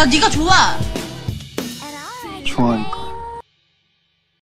나 네가 좋아. 좋아하니까.